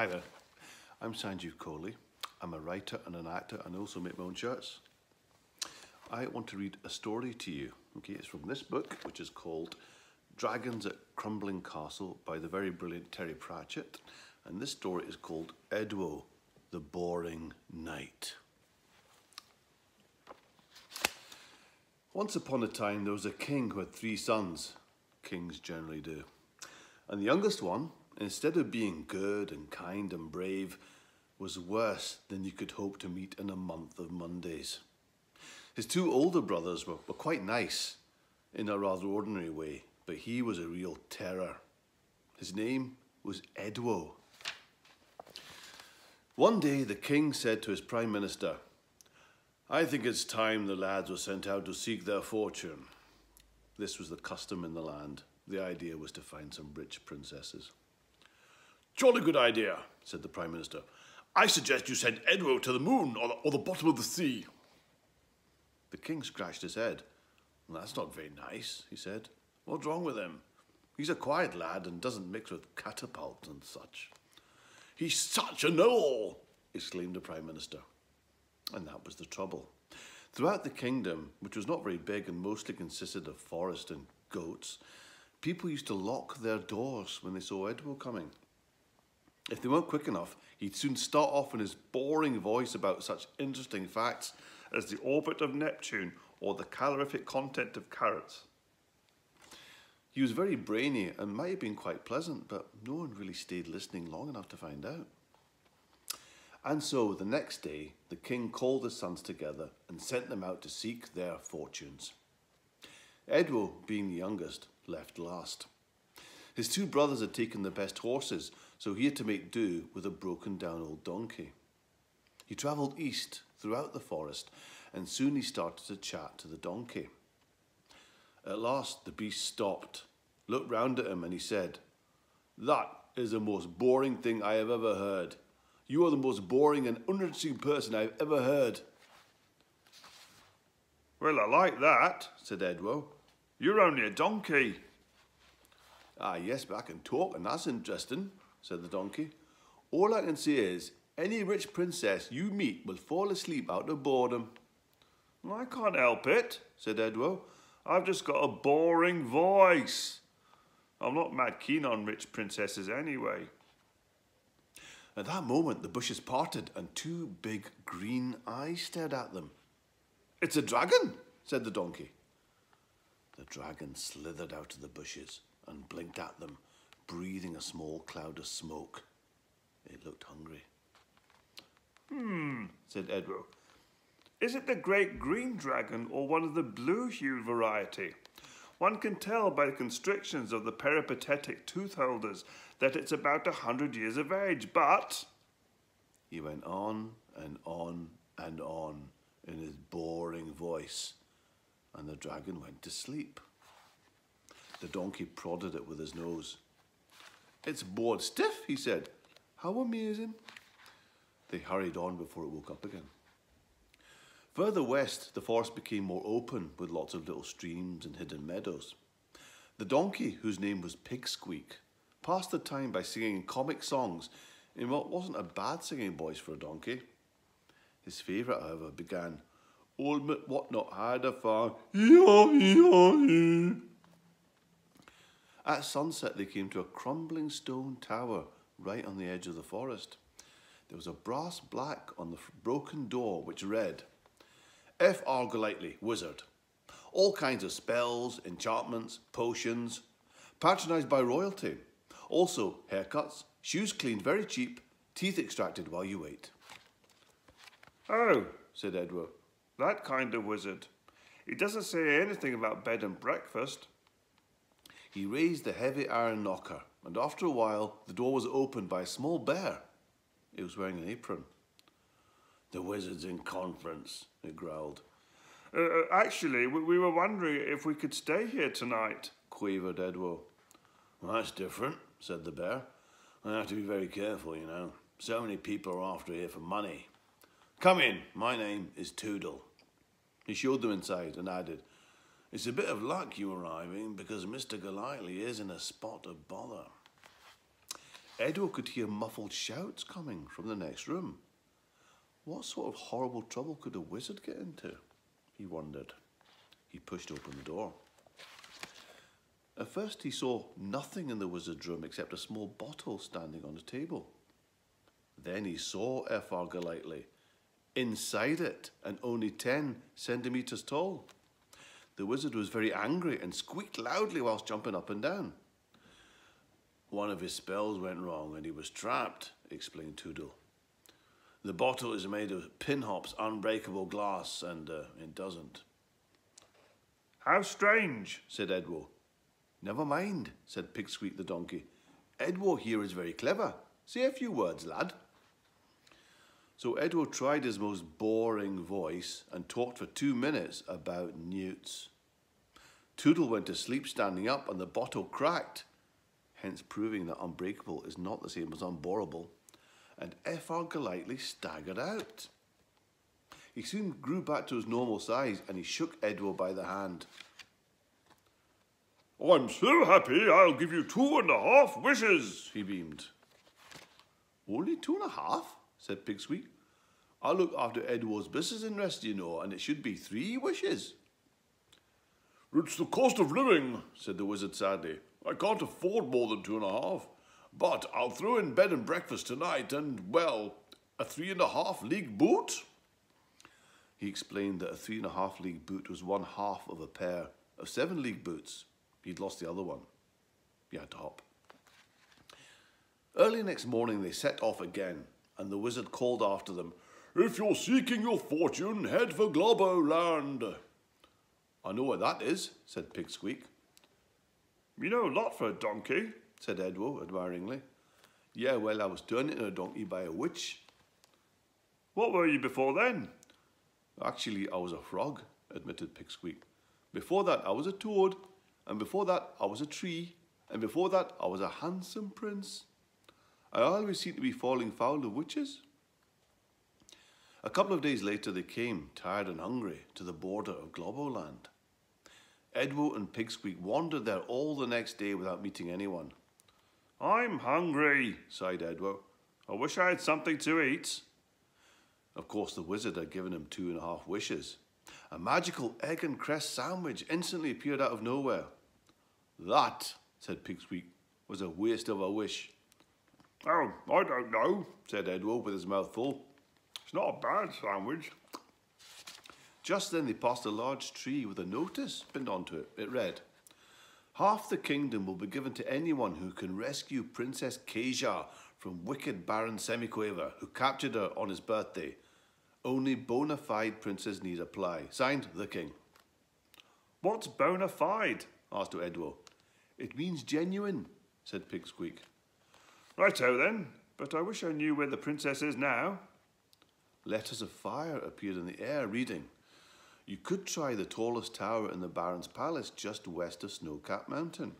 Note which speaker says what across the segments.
Speaker 1: Hi there. I'm Sanjeev Kohli. I'm a writer and an actor and also make my own shirts. I want to read a story to you. Okay, it's from this book, which is called Dragons at Crumbling Castle by the very brilliant Terry Pratchett. And this story is called Edwo, the Boring Knight. Once upon a time, there was a king who had three sons. Kings generally do. And the youngest one, instead of being good and kind and brave, was worse than you could hope to meet in a month of Mondays. His two older brothers were, were quite nice in a rather ordinary way, but he was a real terror. His name was Edwo. One day the king said to his prime minister, I think it's time the lads were sent out to seek their fortune. This was the custom in the land. The idea was to find some rich princesses.
Speaker 2: Jolly good idea, said the Prime Minister. I suggest you send Edwo to the moon or the, or the bottom of the sea.
Speaker 1: The king scratched his head. That's not very nice, he said. What's wrong with him? He's a quiet lad and doesn't mix with catapults and such.
Speaker 2: He's such a know-all,
Speaker 1: exclaimed the Prime Minister. And that was the trouble. Throughout the kingdom, which was not very big and mostly consisted of forest and goats, people used to lock their doors when they saw Edwo coming. If they weren't quick enough, he'd soon start off in his boring voice about such interesting facts as the orbit of Neptune or the calorific content of carrots. He was very brainy and might have been quite pleasant, but no one really stayed listening long enough to find out. And so the next day, the king called his sons together and sent them out to seek their fortunes. Edwo, being the youngest, left last. His two brothers had taken the best horses, so he had to make do with a broken down old donkey. He travelled east throughout the forest, and soon he started to chat to the donkey. At last the beast stopped, looked round at him, and he said, That is the most boring thing I have ever heard. You are the most boring and uninteresting person I have ever heard.
Speaker 2: Well, I like that, said Edwo. You're only a donkey.
Speaker 1: Ah, yes, but I can talk, and that's interesting, said the donkey. All I can say is, any rich princess you meet will fall asleep out of boredom.
Speaker 2: I can't help it, said Edwo. I've just got a boring voice. I'm not mad keen on rich princesses anyway.
Speaker 1: At that moment, the bushes parted and two big green eyes stared at them. It's a dragon, said the donkey. The dragon slithered out of the bushes and blinked at them, breathing a small cloud of smoke. It looked hungry.
Speaker 2: Hmm, said Edwo. Is it the great green dragon or one of the blue-hued variety? One can tell by the constrictions of the peripatetic tooth holders that it's about a hundred years of age, but...
Speaker 1: He went on and on and on in his boring voice, and the dragon went to sleep. The donkey prodded it with his nose. It's bored stiff, he said. How amusing. They hurried on before it woke up again. Further west, the forest became more open with lots of little streams and hidden meadows. The donkey, whose name was Pig Squeak, passed the time by singing comic songs in what wasn't a bad singing voice for a donkey. His favourite, however, began, Old Whatnot had a farm, At sunset, they came to a crumbling stone tower right on the edge of the forest. There was a brass black on the broken door which read, F. R. Golightly, wizard. All kinds of spells, enchantments, potions, patronised by royalty. Also, haircuts, shoes cleaned very cheap, teeth extracted while you wait.
Speaker 2: Oh, said Edwo, that kind of wizard. He doesn't say anything about bed and breakfast.
Speaker 1: He raised the heavy iron knocker, and after a while, the door was opened by a small bear. It was wearing an apron. The wizard's in conference, it growled.
Speaker 2: Uh, uh actually, we were wondering if we could stay here tonight, quavered Edwo.
Speaker 1: Well, that's different, said the bear. I have to be very careful, you know. So many people are after here for money. Come in, my name is Toodle. He showed them inside and added, It's a bit of luck you arriving because Mr. Golightly is in a spot of bother. Edwo could hear muffled shouts coming from the next room. What sort of horrible trouble could a wizard get into? He wondered. He pushed open the door. At first, he saw nothing in the wizard's room except a small bottle standing on a table. Then he saw F.R. Golightly inside it and only 10 centimetres tall. The wizard was very angry and squeaked loudly whilst jumping up and down. One of his spells went wrong and he was trapped, explained Toodle. The bottle is made of Pinhop's unbreakable glass and uh, it doesn't.
Speaker 2: How strange,
Speaker 1: said Edwo. Never mind, said Pigsqueak the donkey. Edwo here is very clever. Say a few words, lad. So Edwo tried his most boring voice and talked for two minutes about newts. Toodle went to sleep standing up and the bottle cracked, hence proving that unbreakable is not the same as unborable, and F.R. Golightly staggered out. He soon grew back to his normal size and he shook Edwo by the hand.
Speaker 2: I'm so happy I'll give you two and a half wishes, he beamed.
Speaker 1: Only two and a half? Said Pigsqueak. I look after Edwo's business interest, you know, and it should be three wishes.
Speaker 2: It's the cost of living, said the wizard sadly. I can't afford more than two and a half. But I'll throw in bed and breakfast tonight and, well, a three and a half league boot.
Speaker 1: He explained that a three and a half league boot was one half of a pair of seven league boots. He'd lost the other one. He had to hop. Early next morning they set off again, and the wizard called after them,
Speaker 2: If you're seeking your fortune, head for Globo Land.
Speaker 1: I know where that is, said Pigsqueak.
Speaker 2: You know a lot for a donkey,
Speaker 1: said Edwo admiringly. Yeah, well, I was turned into a donkey by a witch.
Speaker 2: What were you before then?
Speaker 1: Actually, I was a frog, admitted Pigsqueak. Before that, I was a toad, and before that, I was a tree, and before that, I was a handsome prince. I always seem to be falling foul of witches. A couple of days later, they came, tired and hungry, to the border of Globoland. Edwo and Pigsqueak wandered there all the next day without meeting anyone.
Speaker 2: I'm hungry, sighed Edwo. I wish I had something to eat.
Speaker 1: Of course, the wizard had given him two and a half wishes. A magical egg and cress sandwich instantly appeared out of nowhere. That, said Pigsqueak, was a waste of a wish.
Speaker 2: Oh, I don't know, said Edwo with his mouth full. It's not a bad sandwich.
Speaker 1: Just then they passed a large tree with a notice pinned onto it. It read, Half the kingdom will be given to anyone who can rescue Princess Kezia from wicked Baron Semiquaver, who captured her on his birthday. Only bona fide princes need apply. Signed, the king.
Speaker 2: What's bona fide?
Speaker 1: asked Edwo. It means genuine, said Pigsqueak.
Speaker 2: Righto then, but I wish I knew where the princess is now.
Speaker 1: Letters of fire appeared in the air, reading, You could try the tallest tower in the Baron's palace just west of Snowcap Mountain.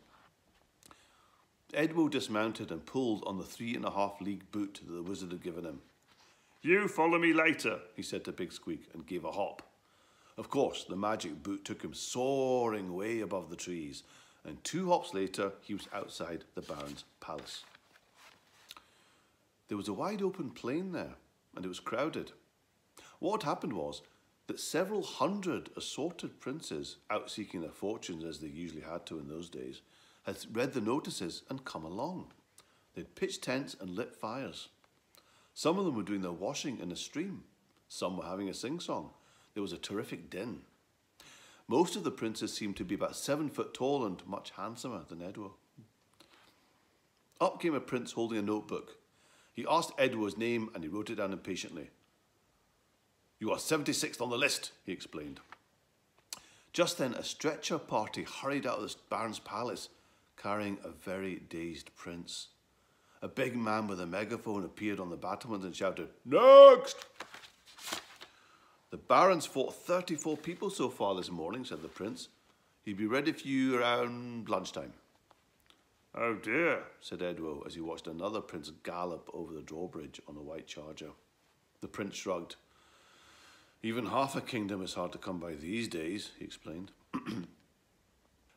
Speaker 1: Edwo dismounted and pulled on the three and a half league boot that the wizard had given him.
Speaker 2: You follow me later,
Speaker 1: he said to Pig Squeak and gave a hop. Of course, the magic boot took him soaring way above the trees, and two hops later, he was outside the Baron's palace. There was a wide open plain there, and it was crowded. What happened was that several hundred assorted princes, out seeking their fortunes as they usually had to in those days, had read the notices and come along. They'd pitched tents and lit fires. Some of them were doing their washing in a stream. Some were having a sing-song. There was a terrific din. Most of the princes seemed to be about seven foot tall and much handsomer than Edwo. Up came a prince holding a notebook. He asked Edwo's name and he wrote it down impatiently. You are 76th on the list, he explained. Just then, a stretcher party hurried out of the Baron's palace carrying a very dazed prince. A big man with a megaphone appeared on the battlements and shouted, Next! The Baron's fought 34 people so far this morning, said the prince. He'd be ready for you around lunchtime.
Speaker 2: Oh dear,
Speaker 1: said Edwo as he watched another prince gallop over the drawbridge on a white charger. The prince shrugged. Even half a kingdom is hard to come by these days, he explained.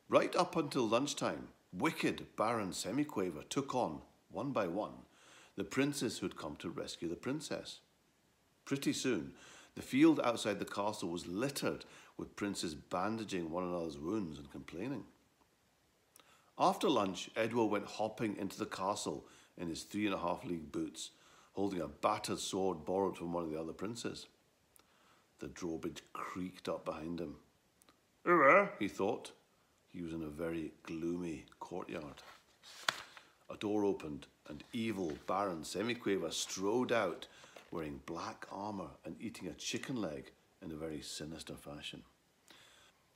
Speaker 1: right up until lunchtime, wicked Baron Semiquaver took on one by one, the princes who had come to rescue the princess. Pretty soon, the field outside the castle was littered with princes bandaging one another's wounds and complaining. After lunch, Edwo went hopping into the castle in his three and a half league boots, holding a battered sword borrowed from one of the other princes. The drawbridge creaked up behind him.
Speaker 2: Ua,
Speaker 1: He thought he was in a very gloomy courtyard. A door opened, and evil Baron Semiquaver strode out, wearing black armour and eating a chicken leg in a very sinister fashion.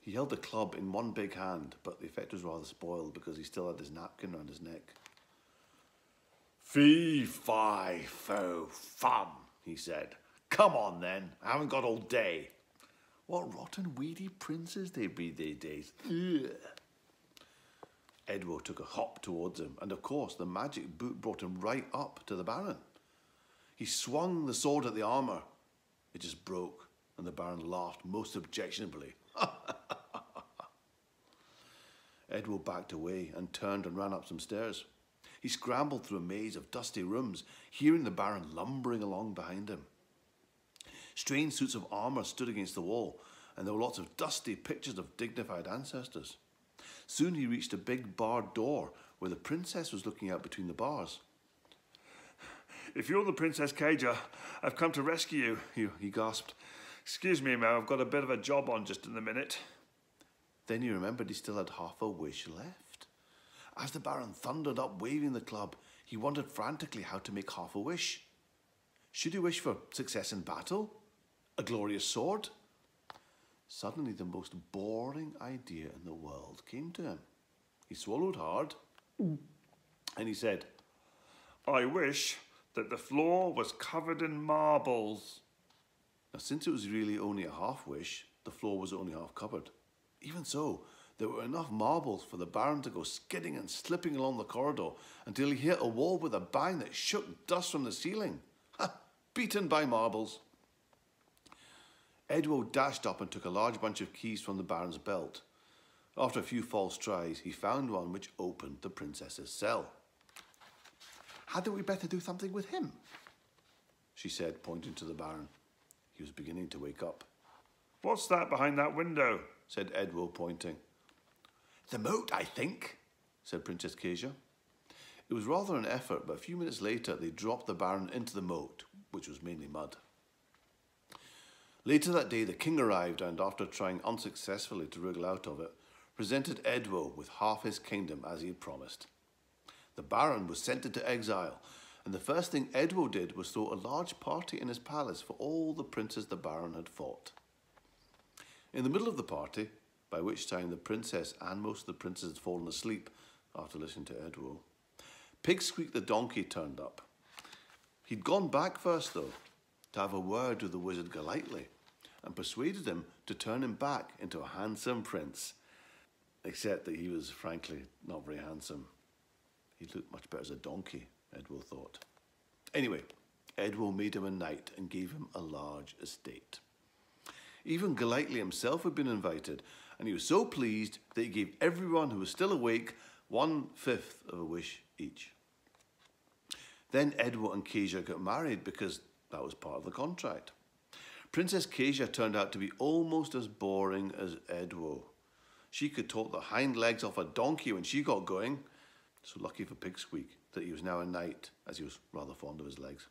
Speaker 1: He held the club in one big hand, but the effect was rather spoiled because he still had his napkin round his neck. Fee, fi, fo, fum, he said. Come on then, I haven't got all day. What rotten, weedy princes they be these days. Ugh. Edwo took a hop towards him, and of course the magic boot brought him right up to the Baron. He swung the sword at the armour. It just broke, and the Baron laughed most objectionably. Edwo backed away and turned and ran up some stairs. He scrambled through a maze of dusty rooms, hearing the Baron lumbering along behind him. Strange suits of armour stood against the wall, and there were lots of dusty pictures of dignified ancestors. Soon he reached a big barred door where the princess was looking out between the bars.
Speaker 2: if you're the Princess Kezia, I've come to rescue you, he, he gasped. Excuse me, ma'am, I've got a bit of a job on just in a minute.
Speaker 1: Then he remembered he still had half a wish left. As the Baron thundered up, waving the club, he wondered frantically how to make half a wish. Should he wish for success in battle? A glorious sword? Suddenly, the most boring idea in the world came to him. He swallowed hard and he said,
Speaker 2: I wish that the floor was covered in marbles.
Speaker 1: Now, since it was really only a half wish, the floor was only half covered. Even so, there were enough marbles for the Baron to go skidding and slipping along the corridor until he hit a wall with a bang that shook dust from the ceiling. Ha! Beaten by marbles. Edwo dashed up and took a large bunch of keys from the Baron's belt. After a few false tries, he found one which opened the princess's cell. Hadn't we better do something with him? She said, pointing to the Baron. He was beginning to wake up.
Speaker 2: What's that behind that window?
Speaker 1: said Edwo, pointing. The moat, I think, said Princess Kezia. It was rather an effort, but a few minutes later they dropped the Baron into the moat, which was mainly mud. Later that day, the king arrived and, after trying unsuccessfully to wriggle out of it, presented Edwo with half his kingdom as he had promised. The Baron was sent into exile, and the first thing Edwo did was throw a large party in his palace for all the princes the Baron had fought. In the middle of the party, by which time the princess and most of the princes had fallen asleep after listening to Edwo, Pig Squeak the donkey turned up. He'd gone back first, though, to have a word with the wizard Golightly, and persuaded him to turn him back into a handsome prince, except that he was frankly not very handsome. He looked much better as a donkey, Edwo thought. Anyway, Edwo made him a knight and gave him a large estate. Even Golightly himself had been invited, and he was so pleased that he gave everyone who was still awake one fifth of a wish each. Then Edwo and Kezia got married because that was part of the contract. Princess Kezia turned out to be almost as boring as Edwo. She could talk the hind legs off a donkey when she got going. So lucky for Pig Squeak that he was now a knight, as he was rather fond of his legs.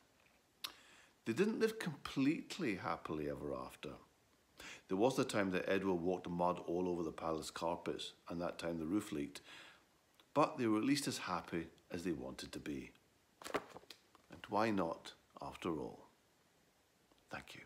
Speaker 1: They didn't live completely happily ever after. There was the time that Edwo walked mud all over the palace carpets, and that time the roof leaked. But they were at least as happy as they wanted to be. And why not, after all? Thank you.